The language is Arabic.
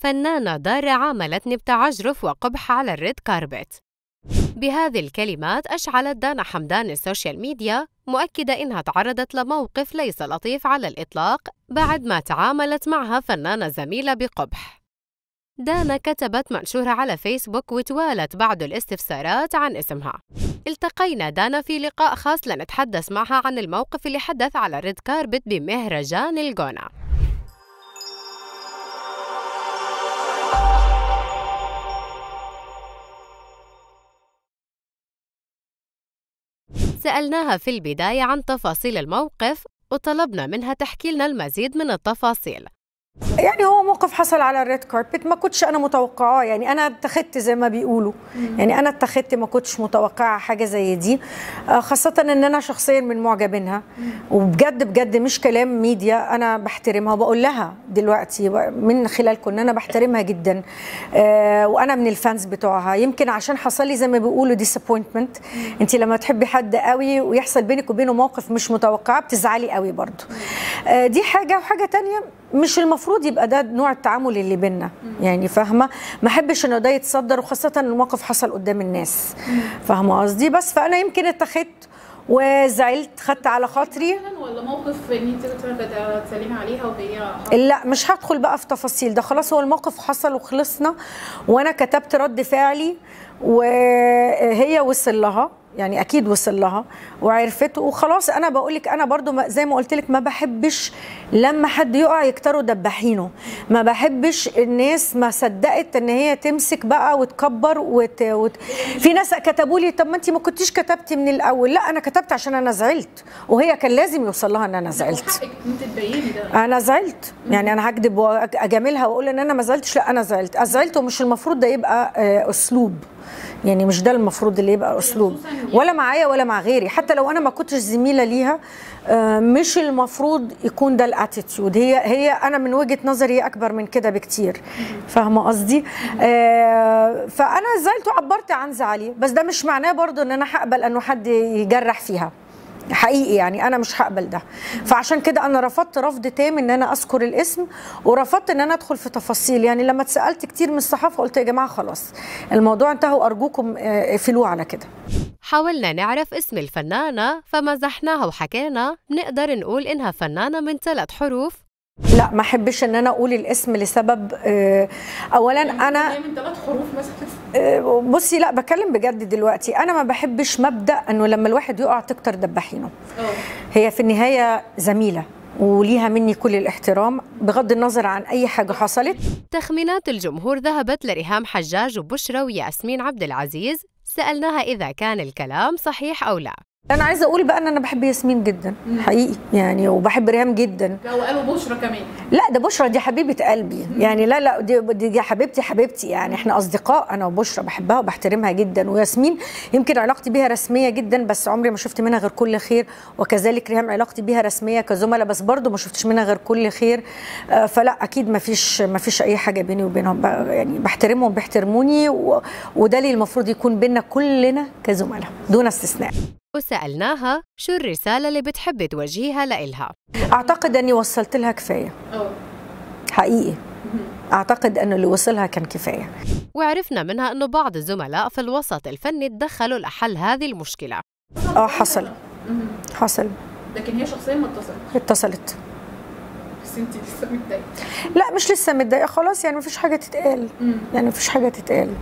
فنانة ضارة عاملتني بتعجرف وقبح على ال red carpet. بهذه الكلمات أشعلت دانا حمدان ال social media مؤكدة إنها تعرضت لموقف ليس لطيف على الإطلاق بعد ما تعاملت معها فنانة زميلة بقبح. دانا كتبت منشورها على فيسبوك وتوالت بعض الاستفسارات عن اسمها. التقينا دانا في لقاء خاص لنتحدث معها عن الموقف اللي حدث على red carpet بمهرجان الجونة. سألناها في البداية عن تفاصيل الموقف وطلبنا منها تحكي لنا المزيد من التفاصيل. يعني هو موقف حصل على ال red carpet ما كنتش أنا متوقعاه. يعني أنا اتاخدت زي ما بيقولوا. يعني أنا اتاخدت ما كنتش متوقعة حاجة زي دي. آه، خاصة إن أنا شخصيا من معجبينها. وبجد بجد مش كلام ميديا أنا بحترمها وبقول لها دلوقتي. من خلالكم ان أنا بحترمها جدا. آه، وأنا من ال fans بتوعها. يمكن عشان حصل لي زي ما بيقولوا disappointment انت لما تحبي حد قوي ويحصل بينك وبينه موقف مش متوقعة بتزعلي قوي برضه. دي حاجة وحاجة تانية مش المفروض يبقى ده نوع التعامل اللي بينا يعني فاهمة؟ ما أحبش إن ده يتصدر وخاصة إن الموقف حصل قدام الناس. فاهمة قصدي؟ بس فأنا يمكن اتخذت وزعلت خدت على خاطري. ولا موقف إن أنت تسلمي عليها وهي لا مش هدخل بقى في تفاصيل ده. خلاص هو الموقف حصل وخلصنا وأنا كتبت رد فعلي وهي وصل لها يعني أكيد وصل لها وعرفت وخلاص أنا بقول لك أنا برضو زي ما قلت لك ما بحبش لما حد يقع يكتروا دباحينه. ما بحبش الناس ما صدقت إن هي تمسك بقى وتكبر وت... وت... في ناس كتبوا لي طب ما انت ما كنتيش كتبتي من الأول. لا أنا كتبت عشان أنا زعلت. وهي كان لازم يوصل لها إن أنا زعلت. أنا زعلت. يعني أنا هكذب واجاملها وأقول إن أنا ما زعلتش. لا أنا زعلت. زعلت ومش المفروض ده يبقى آه، أسلوب. يعني مش ده المفروض اللي يبقى أسلوب. ولا معايا ولا مع غيري. حتى لو أنا ما كنتش زميلة ليها آه، مش المفروض يكون ده الأتيتيود. هي هي أنا من وجهة نظري أكبر من كده بكتير. فاهمة قصدي؟ آه، فأنا زعلت وعبرت عن زعلي. بس ده مش معناه برضو إن أنا هقبل إنه حد يجرح فيها. حقيقي يعني أنا مش هقبل ده. فعشان كده أنا رفضت رفض تام إن أنا أذكر الاسم ورفضت إن أنا أدخل في تفاصيل. يعني لما اتسألت كتير من الصحافة قلت يا جماعة خلاص الموضوع انتهى وأرجوكم آه، اقفلوه على كده. حاولنا نعرف اسم الفنانة فمزحناها وحكينا بنقدر نقول إنها فنانة من ثلاث حروف. لا ما أحبش إن أنا أقول الاسم لسبب آه، اولا أنا من ثلاث حروف آه، بصي لا بكلم بجد دلوقتي. أنا ما بحبش مبدأ إنه لما الواحد يقع تكتر دباحينه. هي في النهاية زميلة وليها مني كل الاحترام. بغض النظر عن أي حاجة حصلت. تخمينات الجمهور ذهبت لريهام حجاج وبشرى وياسمين عبد العزيز. سألناها إذا كان الكلام صحيح أو لا. أنا عايزه أقول بقى ان أنا بحب ياسمين جدا حقيقي يعني وبحب ريهام جدا. لا وقالوا بشرى كمان. لا ده بشرى دي حبيبة قلبي. يعني لا لا دي, دي, حبيبتي حبيبتي. يعني إحنا أصدقاء أنا وبشرى بحبها وبحترمها جدا. وياسمين يمكن علاقتي بيها رسمية جدا بس عمري ما شفت منها غير كل خير. وكذلك ريهام علاقتي بيها رسمية كزملاء بس برضو ما شفتش منها غير كل خير. آه، فلا أكيد ما فيش ما فيش أي حاجة بيني وبينهم. يعني بحترمهم بيحترموني وده اللي المفروض يكون بينا كلنا كزملاء دون استثناء. وسألناها شو الرسالة اللي بتحبي توجهيها لإلها. أعتقد أني وصلت لها كفاية. آه حقيقي. أعتقد أنه اللي وصلها كان كفاية. وعرفنا منها أنه بعض الزملاء في الوسط الفني تدخلوا لحل هذه المشكلة. آه حصل. حصل. لكن هي شخصيا ما اتصلت. اتصلت بس انت لسه متضايقة. لا مش لسه متضايقة. خلاص يعني مفيش حاجة تتقال. يعني مفيش حاجة تتقال.